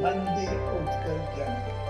Monday Uttar Jana.